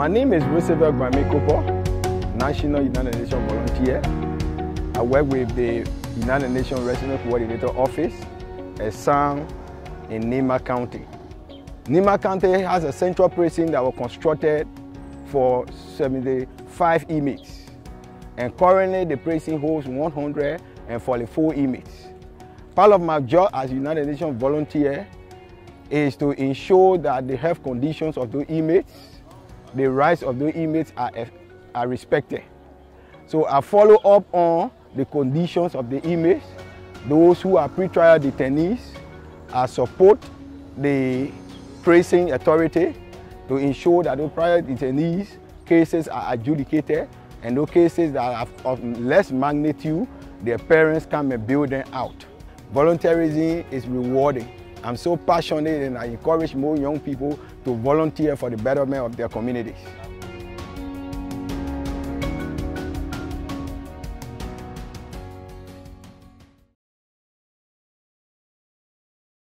My name is Roosevelt Gbamie National United Nations volunteer. I work with the United Nations Resident Coordinator Office SAM in Nimba County. Nimba County has a central prison that was constructed for 75 inmates. And currently the prison holds 144 inmates. Part of my job as United Nations volunteer is to ensure that the health conditions of those inmates, the rights of the inmates are, are respected. So I follow up on the conditions of the inmates, those who are pretrial detainees. I support the precinct authority to ensure that those prior detainees cases are adjudicated and those cases that are of less magnitude, their parents come and bail them out. Volunteerism is rewarding. I'm so passionate and I encourage more young people to volunteer for the betterment of their communities.